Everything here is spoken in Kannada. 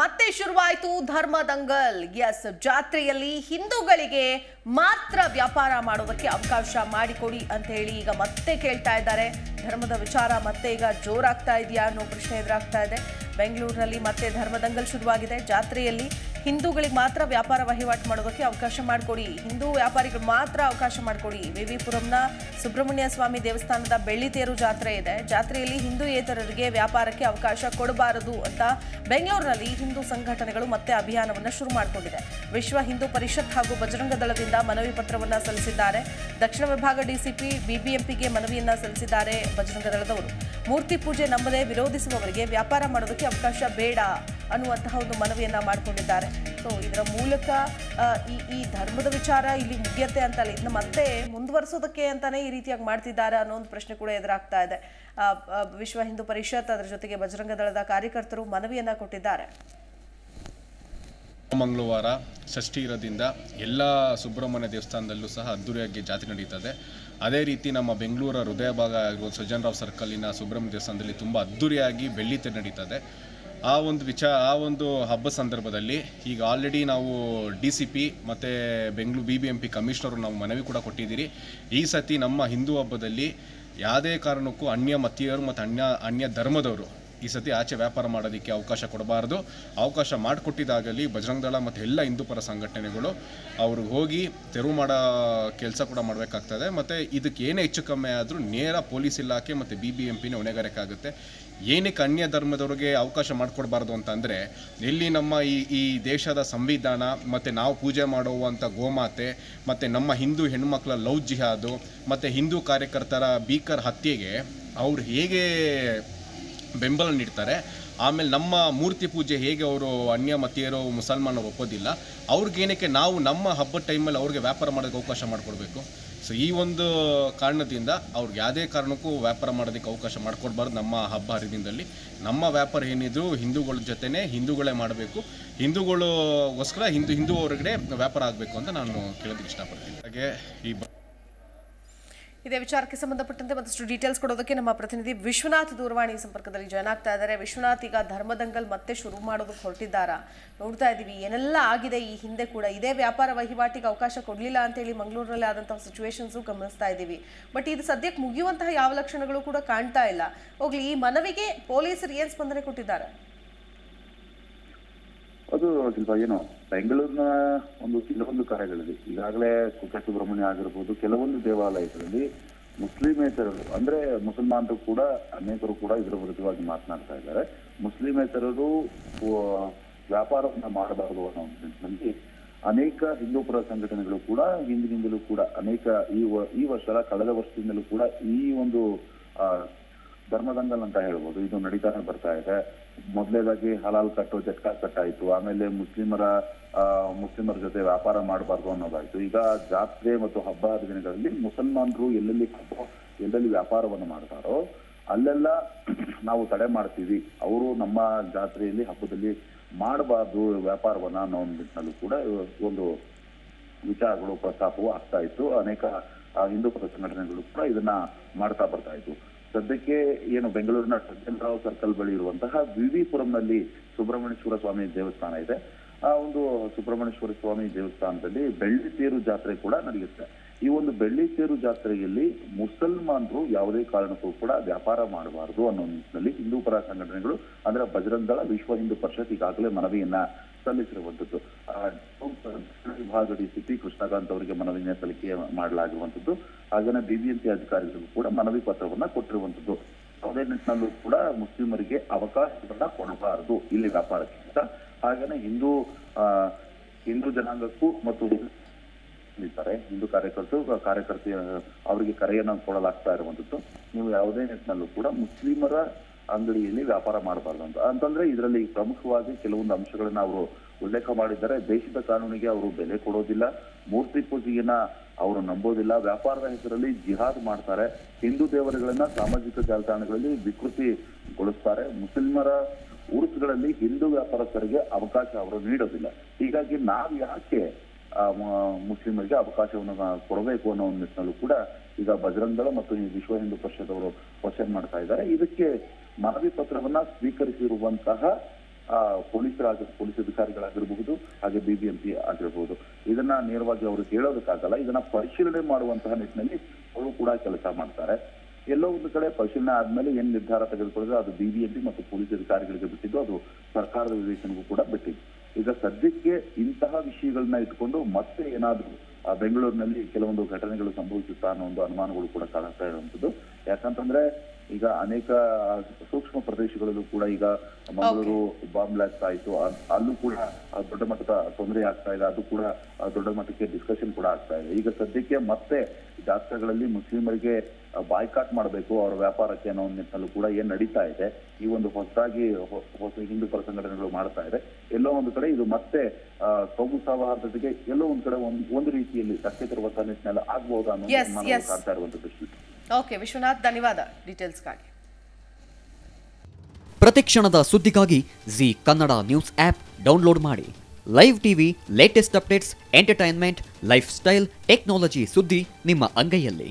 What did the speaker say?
ಮತ್ತೆ ಶುರುವಾಯಿತು ಧರ್ಮ ದಂಗಲ್. ಎಸ್, ಜಾತ್ರೆಯಲ್ಲಿ ಹಿಂದೂಗಳಿಗೆ ಮಾತ್ರ ವ್ಯಾಪಾರ ಮಾಡೋದಕ್ಕೆ ಅವಕಾಶ ಮಾಡಿಕೊಡಿ ಅಂತ ಹೇಳಿ ಈಗ ಮತ್ತೆ ಕೇಳ್ತಾ ಇದ್ದಾರೆ. ಧರ್ಮದ ವಿಚಾರ ಮತ್ತೆ ಈಗ ಜೋರಾಗ್ತಾ ಇದೆಯಾ ಅನ್ನೋ ಪ್ರಶ್ನೆ ಎದುರಾಗ್ತಾ ಇದೆ. ಬೆಂಗಳೂರಿನಲ್ಲಿ ಮತ್ತೆ ಧರ್ಮ ದಂಗಲ್ ಶುರುವಾಗಿದೆ. ಜಾತ್ರೆಯಲ್ಲಿ ಹಿಂದೂಗಳಿಗೆ ಮಾತ್ರ ವ್ಯಾಪಾರ ವಹಿವಾಟು ಮಾಡೋದಕ್ಕೆ ಅವಕಾಶ ಮಾಡಿಕೊಡಿ. ಹಿಂದೂ ವ್ಯಾಪಾರಿಗಳು ಮಾತ್ರ ಅವಕಾಶ ಮಾಡಿಕೊಡಿ. ವಿ ವಿ ಪುರಂನ ಸುಬ್ರಹ್ಮಣ್ಯ ಸ್ವಾಮಿ ದೇವಸ್ಥಾನದ ಬೆಳ್ಳಿತೇರು ಜಾತ್ರೆ ಇದೆ. ಜಾತ್ರೆಯಲ್ಲಿ ಹಿಂದೂಯೇತರರಿಗೆ ವ್ಯಾಪಾರಕ್ಕೆ ಅವಕಾಶ ಕೊಡಬಾರದು ಅಂತ ಬೆಂಗಳೂರಿನಲ್ಲಿ ಹಿಂದೂ ಸಂಘಟನೆಗಳು ಮತ್ತೆ ಅಭಿಯಾನವನ್ನು ಶುರು ಮಾಡಿಕೊಂಡಿದೆ. ವಿಶ್ವ ಹಿಂದೂ ಪರಿಷತ್ ಹಾಗೂ ಬಜರಂಗ ದಳದಿಂದ ಮನವಿ ಪತ್ರವನ್ನು ಸಲ್ಲಿಸಿದ್ದಾರೆ. ದಕ್ಷಿಣ ವಿಭಾಗ ಡಿಸಿಪಿ, ಬಿಬಿಎಂಪಿಗೆ ಮನವಿಯನ್ನ ಸಲ್ಲಿಸಿದ್ದಾರೆ ಬಜರಂಗ ದಳದವರು. ಮೂರ್ತಿ ಪೂಜೆ ನಂಬದೆ ವಿರೋಧಿಸುವವರಿಗೆ ವ್ಯಾಪಾರ ಮಾಡೋದಕ್ಕೆ ಅವಕಾಶ ಬೇಡ. ಅನ್ನುವಂತಹ ಒಂದು ಮನವಿಯನ್ನ ಮಾಡಿಕೊಂಡಿದ್ದಾರೆ. ಸೊ ಇದರ ಮೂಲಕ ಈ ಈ ಧರ್ಮದ ವಿಚಾರ ಇಲ್ಲಿ ಮುಗಿಯತ್ತೆ ಅಂತಲ್ಲ ಇದನ್ನ ಮತ್ತೆ ಮುಂದುವರಿಸೋದಕ್ಕೆ ಅಂತಾನೆ ಈ ರೀತಿಯಾಗಿ ಮಾಡ್ತಿದ್ದಾರೆ ಅನ್ನೋ ಒಂದು ಪ್ರಶ್ನೆ ಕೂಡ ಎದುರಾಗ್ತಾ ಇದೆ. ವಿಶ್ವ ಹಿಂದೂ ಪರಿಷತ್ ಅದರ ಜೊತೆಗೆ ಬಜರಂಗ ದಳದ ಕಾರ್ಯಕರ್ತರು ಮನವಿಯನ್ನ ಕೊಟ್ಟಿದ್ದಾರೆ. ಮಂಗಳವಾರ ಷಷ್ಠಿ ಇರೋದ್ರಿಂದ ಎಲ್ಲ ಸುಬ್ರಹ್ಮಣ್ಯ ದೇವಸ್ಥಾನದಲ್ಲೂ ಸಹ ಅದ್ದೂರಿಯಾಗಿ ಜಾತ್ರೆ ನಡೀತದೆ. ಅದೇ ರೀತಿ ನಮ್ಮ ಬೆಂಗಳೂರ ಹೃದಯ ಭಾಗ ಆಗಿರುವ ಸಜ್ಜನರಾವ್ ಸರ್ಕಲಿನ ಸುಬ್ರಹ್ಮಣ್ಯ ದೇವಸ್ಥಾನದಲ್ಲಿ ತುಂಬ ಅದ್ದೂರಿಯಾಗಿ ಬೆಳ್ಳಿ ತೆರೆ ನಡೀತದೆ. ಆ ಒಂದು ವಿಚಾರ ಆ ಒಂದು ಹಬ್ಬ ಸಂದರ್ಭದಲ್ಲಿ ಈಗ ಆಲ್ರೆಡಿ ನಾವು ಡಿ ಸಿ ಪಿ ಮತ್ತು Bengaluru B B M P commissioner ನಾವು ಮನವಿ ಕೂಡ ಕೊಟ್ಟಿದ್ದೀರಿ. ಈ ಸತಿ ನಮ್ಮ ಹಿಂದೂ ಹಬ್ಬದಲ್ಲಿ ಯಾವುದೇ ಕಾರಣಕ್ಕೂ ಅನ್ಯ ಮತೀಯರು ಮತ್ತು ಅನ್ಯ ಅನ್ಯ ಧರ್ಮದವರು ಈ ಸತಿ ಆಚೆ ವ್ಯಾಪಾರ ಮಾಡೋದಕ್ಕೆ ಅವಕಾಶ ಕೊಡಬಾರ್ದು. ಅವಕಾಶ ಮಾಡಿಕೊಟ್ಟಿದ್ದಾಗಲಿ ಬಜರಂಗ ದಳ ಮತ್ತು ಎಲ್ಲ ಹಿಂದೂ ಪರ ಸಂಘಟನೆಗಳು ಅವರು ಹೋಗಿ ತೆರವು ಮಾಡೋ ಕೆಲಸ ಕೂಡ ಮಾಡಬೇಕಾಗ್ತದೆ. ಮತ್ತು ಇದಕ್ಕೆ ಏನೇ ಹೆಚ್ಚು ಕಮ್ಮಿ ಆದರೂ ನೇರ ಪೊಲೀಸ್ ಇಲಾಖೆ ಮತ್ತು ಬಿ ಬಿ ಎಂ ಪಿನೇ ಹೊಣೆಗಾರಿಕೆ ಆಗುತ್ತೆ. ಏನಕ್ಕೆ ಅನ್ಯ ಧರ್ಮದವ್ರಿಗೆ ಅವಕಾಶ ಮಾಡಿಕೊಡ್ಬಾರ್ದು ಅಂತಂದರೆ, ಇಲ್ಲಿ ನಮ್ಮ ಈ ಈ ದೇಶದ ಸಂವಿಧಾನ, ಮತ್ತು ನಾವು ಪೂಜೆ ಮಾಡುವಂಥ ಗೋಮಾತೆ, ಮತ್ತು ನಮ್ಮ ಹಿಂದೂ ಹೆಣ್ಮಕ್ಳ ಲವ್ ಜಿಹಾದು, ಮತ್ತು ಹಿಂದೂ ಕಾರ್ಯಕರ್ತರ ಭೀಕರ್ ಹತ್ಯೆಗೆ ಅವ್ರು ಹೇಗೆ ಬೆಂಬಲ ನೀಡ್ತಾರೆ, ಆಮೇಲೆ ನಮ್ಮ ಮೂರ್ತಿ ಪೂಜೆ ಹೇಗೆ ಅವರು ಅನ್ಯ ಮತೀಯರು ಮುಸಲ್ಮಾನರು ಒಪ್ಪೋದಿಲ್ಲ, ಅವ್ರಿಗೇನಕ್ಕೆ ನಾವು ನಮ್ಮ ಹಬ್ಬದ ಟೈಮಲ್ಲಿ ಅವ್ರಿಗೆ ವ್ಯಾಪಾರ ಮಾಡೋಕ್ಕೆ ಅವಕಾಶ ಮಾಡಿಕೊಡ್ಬೇಕು? ಸೊ ಈ ಒಂದು ಕಾರಣದಿಂದ ಅವ್ರಿಗೆ ಯಾವುದೇ ಕಾರಣಕ್ಕೂ ವ್ಯಾಪಾರ ಮಾಡೋದಕ್ಕೆ ಅವಕಾಶ ಮಾಡಿಕೊಡ್ಬಾರ್ದು ನಮ್ಮ ಹಬ್ಬ ಹರಿದಿನದಲ್ಲಿ ನಮ್ಮ ವ್ಯಾಪಾರ ಏನಿದ್ರು ಹಿಂದೂಗಳ ಜೊತೆನೇ ಹಿಂದೂಗಳೇ ಮಾಡಬೇಕು. ಹಿಂದೂಗಳಿಗೋಸ್ಕರ ಹಿಂದೂ ಹಿಂದೂ ಹೊರಗಡೆ ವ್ಯಾಪಾರ ಆಗಬೇಕು ಅಂತ ನಾನು ಕೇಳೋದಕ್ಕೆ ಇಷ್ಟಪಡ್ತೀನಿ. ಹಾಗೆ ಈ ಇದೇ ವಿಚಾರಕ್ಕೆ ಸಂಬಂಧಪಟ್ಟಂತೆ ಮತ್ತಷ್ಟು ಡೀಟೇಲ್ಸ್ ಕೊಡೋದಕ್ಕೆ ನಮ್ಮ ಪ್ರತಿನಿಧಿ ವಿಶ್ವನಾಥ್ ದೂರವಾಣಿ ಸಂಪರ್ಕದಲ್ಲಿ ಜಾಯ್ನ್ ಆಗ್ತಾ ಇದ್ದಾರೆ. ವಿಶ್ವನಾಥ್, ಈಗ ಧರ್ಮದಂಗಲ್ ಮತ್ತೆ ಶುರು ಮಾಡೋದಕ್ಕೆ ಹೊರಟಿದ್ದಾರಾ? ನೋಡ್ತಾ ಇದ್ದೀವಿ ಏನೆಲ್ಲ ಆಗಿದೆ? ಈ ಹಿಂದೆ ಕೂಡ ಇದೇ ವ್ಯಾಪಾರ ವಹಿವಾಟಿಗೆ ಅವಕಾಶ ಕೊಡಲಿಲ್ಲ ಅಂತೇಳಿ ಮಂಗಳೂರಿನಲ್ಲಿ ಆದಂತಹ ಸಿಚುವೇಶನ್ಸು ಗಮನಿಸ್ತಾ ಇದ್ದೀವಿ ಬಟ್ ಇದು ಸದ್ಯಕ್ಕೆ ಮುಗಿಯುವಂತಹ ಯಾವ ಲಕ್ಷಣಗಳು ಕೂಡ ಕಾಣ್ತಾ ಇಲ್ಲ. ಹೋಗ್ಲಿ, ಈ ಮನವಿಗೆ ಪೊಲೀಸರು ಏನು ಸ್ಪಂದನೆ ಕೊಟ್ಟಿದ್ದಾರೆ. ಅದು ಏನು? ಬೆಂಗಳೂರಿನ ಒಂದು ಕೆಲವೊಂದು ಕರೆಗಳಿದೆ. ಈಗಾಗಲೇ ಕುಕ್ಕೆ ಸುಬ್ರಹ್ಮಣ್ಯ ಆಗಿರ್ಬೋದು, ಕೆಲವೊಂದು ದೇವಾಲಯಗಳಲ್ಲಿ ಮುಸ್ಲಿಮೇತರರು ಅಂದ್ರೆ ಮುಸಲ್ಮಾನರು ಕೂಡ, ಅನೇಕರು ಕೂಡ ಇದರ ವಿರುದ್ಧವಾಗಿ ಮಾತನಾಡ್ತಾ ಇದ್ದಾರೆ. ಮುಸ್ಲಿಮೇತರರು ವ್ಯಾಪಾರವನ್ನ ಮಾಡಬಾರದು ಅನ್ನೋ ನಿಟ್ಟಿನಲ್ಲಿ ಅನೇಕ ಹಿಂದೂಪರ ಸಂಘಟನೆಗಳು ಕೂಡ, ಹಿಂದಿನಿಂದಲೂ ಕೂಡ ಅನೇಕ ಈ ಈ ವರ್ಷ ಕಳೆದ ವರ್ಷದಿಂದಲೂ ಕೂಡ ಈ ಒಂದು ಧರ್ಮದಂಗಲ್ ಅಂತ ಹೇಳ್ಬೋದು, ಇದು ನಡೀತಾನೆ ಬರ್ತಾ ಇದೆ. ಮೊದಲೇದಾಗಿ ಹಲಾಲ್ ಕಟ್ಟು ಜಟ್ಕಾ ಕಟ್ಟಾಯಿತು. ಆಮೇಲೆ ಮುಸ್ಲಿಮರ ಮುಸ್ಲಿಮರ ಜೊತೆ ವ್ಯಾಪಾರ ಮಾಡಬಾರ್ದು ಅನ್ನೋದಾಯ್ತು. ಈಗ ಜಾತ್ರೆ ಮತ್ತು ಹಬ್ಬ ದಿನಗಳಲ್ಲಿ ಮುಸಲ್ಮಾನರು ಎಲ್ಲೆಲ್ಲಿ ಎಲ್ಲೆಲ್ಲಿ ವ್ಯಾಪಾರವನ್ನು ಮಾಡ್ತಾರೋ, ಅಲ್ಲೆಲ್ಲ ನಾವು ತಡೆ ಮಾಡ್ತೀವಿ. ಅವರು ನಮ್ಮ ಜಾತ್ರೆಯಲ್ಲಿ, ಹಬ್ಬದಲ್ಲಿ ಮಾಡಬಾರ್ದು ವ್ಯಾಪಾರವನ್ನ ಅನ್ನೋ ನಿಟ್ಟಿನಲ್ಲೂ ಕೂಡ ಒಂದು ವಿಚಾರಗಳು, ಪ್ರಸ್ತಾಪವು ಆಗ್ತಾ ಇತ್ತು. ಅನೇಕ ಹಿಂದೂ ಸಂಘಟನೆಗಳು ಕೂಡ ಇದನ್ನ ಮಾಡ್ತಾ ಬರ್ತಾ ಇತ್ತು ಸದ್ಯಕ್ಕೆ ಏನು ಬೆಂಗಳೂರಿನ ಸಜ್ಜನರಾವ್ ಸರ್ಕಲ್ ಬಳಿ ಇರುವಂತಹ ವಿವಿಪುರಂನಲ್ಲಿ ಸುಬ್ರಹ್ಮಣ್ಯೇಶ್ವರ ಸ್ವಾಮಿ ದೇವಸ್ಥಾನ ಇದೆ. ಆ ಒಂದು ಸುಬ್ರಹ್ಮಣ್ಯೇಶ್ವರ ಸ್ವಾಮಿ ದೇವಸ್ಥಾನದಲ್ಲಿ ಬೆಳ್ಳಿ ತೇರು ಜಾತ್ರೆ ಕೂಡ ನಡೆಯುತ್ತೆ. ಈ ಒಂದು ಬೆಳ್ಳಿ ತೇರು ಜಾತ್ರೆಯಲ್ಲಿ ಮುಸಲ್ಮಾನರು ಯಾವುದೇ ಕಾರಣಕ್ಕೂ ಕೂಡ ವ್ಯಾಪಾರ ಮಾಡಬಾರದು ಅನ್ನೋ ನಿಟ್ಟಿನಲ್ಲಿ ಹಿಂದೂ ಪರ ಸಂಘಟನೆಗಳು ಅಂದ್ರೆ ದಳ ವಿಶ್ವ ಹಿಂದೂ ಪರಿಷತ್ ಈಗಾಗಲೇ ಮನವಿಯನ್ನ ಸಲ್ಲಿಸಿರುವಂತದ್ದು ಆ, ಸಿಟಿ ಕೃಷ್ಣಕಾಂತ್ ಅವರಿಗೆ ಮನವಿನ ಸಲ್ಲಿಕೆ ಮಾಡಲಾಗಿರುವಂತದ್ದು ಹಾಗೇನೆ ಬಿಬಿಎಂಪಿ ಅಧಿಕಾರಿಗಳಿಗೂ ಕೂಡ ಮನವಿ ಪತ್ರವನ್ನ ಕೊಟ್ಟಿರುವಂತದ್ದು ಯಾವುದೇ ನಿಟ್ಟಿನಲ್ಲೂ ಕೂಡ ಮುಸ್ಲಿಮರಿಗೆ ಅವಕಾಶಗಳನ್ನ ಕೊಡಬಾರದು ಇಲ್ಲಿ ವ್ಯಾಪಾರಕ್ಕೆ ಅಂತ ಹಾಗೇನೆ ಹಿಂದೂ ಹಿಂದೂ ಜನಾಂಗಕ್ಕೂ ಮತ್ತು ಇದ್ದಾರೆ. ಹಿಂದೂ ಕಾರ್ಯಕರ್ತರು ಕಾರ್ಯಕರ್ತೆಯ ಅವರಿಗೆ ಕರೆಯನ್ನ ಕೊಡಲಾಗ್ತಾ ಇರುವಂತದ್ದು ನೀವು ಯಾವುದೇ ನಿಟ್ಟಿನಲ್ಲೂ ಕೂಡ ಮುಸ್ಲಿಮರ ಅಂಗಡಿಯಲ್ಲಿ ವ್ಯಾಪಾರ ಮಾಡಬಾರ್ದು ಅಂತ. ಅಂತಂದ್ರೆ ಇದರಲ್ಲಿ ಪ್ರಮುಖವಾಗಿ ಕೆಲವೊಂದು ಅಂಶಗಳನ್ನ ಅವರು ಉಲ್ಲೇಖ ಮಾಡಿದ್ದಾರೆ. ದೇಶದ ಕಾನೂನಿಗೆ ಅವರು ಬೆಲೆ ಕೊಡೋದಿಲ್ಲ, ಮೂರ್ತಿ ಪೂಜೆಯನ್ನ ಅವರು ನಂಬೋದಿಲ್ಲ. ವ್ಯಾಪಾರದ ಹೆಸರಲ್ಲಿ ಜಿಹಾದ್ ಮಾಡ್ತಾರೆ. ಹಿಂದೂ ದೇವರುಗಳನ್ನ ಸಾಮಾಜಿಕ ಜಾಲತಾಣಗಳಲ್ಲಿ ವಿಕೃತಿಗೊಳಿಸ್ತಾರೆ. ಮುಸ್ಲಿಮರ ಉರುಸುಗಳಲ್ಲಿ ಹಿಂದೂ ವ್ಯಾಪಾರಸ್ಥರಿಗೆ ಅವಕಾಶ ಅವರು ನೀಡೋದಿಲ್ಲ. ಹೀಗಾಗಿ ನಾವು ಯಾಕೆ ಮುಸ್ಲಿಮರಿಗೆ ಅವಕಾಶವನ್ನು ಕೊಡಬೇಕು ಅನ್ನೋ ಒಂದು ನಿಟ್ಟಿನಲ್ಲೂ ಕೂಡ ಈಗ ಬಜರಂಗ ದಳ ಮತ್ತು ವಿಶ್ವ ಹಿಂದೂ ಪರಿಷತ್ ಅವರು ಕ್ವಶನ್ ಮಾಡ್ತಾ ಇದ್ದಾರೆ. ಇದಕ್ಕೆ ಮನವಿ ಪತ್ರವನ್ನ ಸ್ವೀಕರಿಸಿರುವಂತಹ ಪೊಲೀಸರಾಗ ಪೊಲೀಸ್ ಅಧಿಕಾರಿಗಳಾಗಿರಬಹುದು, ಹಾಗೆ ಬಿಬಿಎಂಪಿ ಆಗಿರಬಹುದು. ಇದನ್ನ ನೇರವಾಗಿ ಅವರು ಹೇಳೋದಕ್ಕಾಗಲ್ಲ, ಇದನ್ನ ಪರಿಶೀಲನೆ ಮಾಡುವಂತಹ ನಿಟ್ಟಿನಲ್ಲಿ ಅವರು ಕೂಡ ಕೆಲಸ ಮಾಡ್ತಾರೆ. ಎಲ್ಲೋ ಒಂದು ಕಡೆ ಪರಿಶೀಲನೆ ಆದ್ಮೇಲೆ ಏನ್ ನಿರ್ಧಾರ ತೆಗೆದುಕೊಳ್ಳೋದು, ಅದು ಬಿಬಿಎಂಪಿ ಮತ್ತು ಪೊಲೀಸ್ ಅಧಿಕಾರಿಗಳಿಗೆ ಬಿಟ್ಟಿದ್ದು, ಅದು ಸರ್ಕಾರದ ವಿವೇಚನೆಗೂ ಕೂಡ ಬಿಟ್ಟಿದ್ದು. ಈಗ ಸದ್ಯಕ್ಕೆ ಇಂತಹ ವಿಷಯಗಳನ್ನ ಇಟ್ಕೊಂಡು ಮತ್ತೆ ಏನಾದ್ರೂ ಬೆಂಗಳೂರಿನಲ್ಲಿ ಕೆಲವೊಂದು ಘಟನೆಗಳು ಸಂಭವಿಸುತ್ತಾ ಅನ್ನೋ ಒಂದು ಅನುಮಾನಗಳು ಕೂಡ ಕಾಣ್ತಾ ಇರುವಂತದ್ದು ಯಾಕಂತಂದ್ರೆ ಈಗ ಅನೇಕ ಸೂಕ್ಷ್ಮ ಪ್ರದೇಶಗಳಲ್ಲೂ ಕೂಡ ಈಗ ಮಂಗಳೂರು ಬಾಂಬ್ ಬ್ಲಾಸ್ಟ್ ಆಯಿತು. ಅಲ್ಲೂ ಕೂಡ ದೊಡ್ಡ ಮಟ್ಟದ ತೊಂದರೆ ಆಗ್ತಾ ಇದೆ. ಅದು ಕೂಡ ದೊಡ್ಡ ಮಟ್ಟಕ್ಕೆ ಡಿಸ್ಕಷನ್ ಕೂಡ ಆಗ್ತಾ ಇದೆ. ಈಗ ಸದ್ಯಕ್ಕೆ ಮತ್ತೆ ಜಾತ್ರೆಗಳಲ್ಲಿ ಮುಸ್ಲಿಮರಿಗೆ ಬಾಯ್ಕಾಟ್ ಮಾಡಬೇಕು ಅವರ ವ್ಯಾಪಾರಕ್ಕೆ ಅನ್ನೋ ಒಂದು ನಿಟ್ಟಿನಲ್ಲೂ ಕೂಡ ಏನ್ ನಡೀತಾ ಇದೆ. ಈ ಒಂದು ಹೊಸದಾಗಿ ಹೊಸ ಹಿಂದೂ ಪರ ಸಂಘಟನೆಗಳು ಮಾಡ್ತಾ ಇದೆ. ಎಲ್ಲೋ ಒಂದು ಕಡೆ ಇದು ಮತ್ತೆ ಕೋಮು ಸೌಹಾರ್ದತೆಗೆ ಎಲ್ಲೋ ಒಂದು ಕಡೆ ಒಂದು ಒಂದು ರೀತಿಯಲ್ಲಿ ಧಕ್ಕೆ ತರುವ ನಿಟ್ಟಿನಲ್ಲಿ ಆಗ್ಬಹುದಾ ಅನ್ನೋ ಕಾಣ್ತಾ ಇರುವಂತ yes. ಓಕೆ ವಿಶ್ವನಾಥ್ ಧನ್ಯವಾದ ಡೀಟೇಲ್ಸ್ಗಾಗಿ ಪ್ರತಿಕ್ಷಣದ ಸುದ್ದಿಗಾಗಿ Zee Kannada news app download ಮಾಡಿ. Live TV latest updates entertainment lifestyle technology ಸುದ್ದಿ ನಿಮ್ಮ ಅಂಗೈಯಲ್ಲಿ.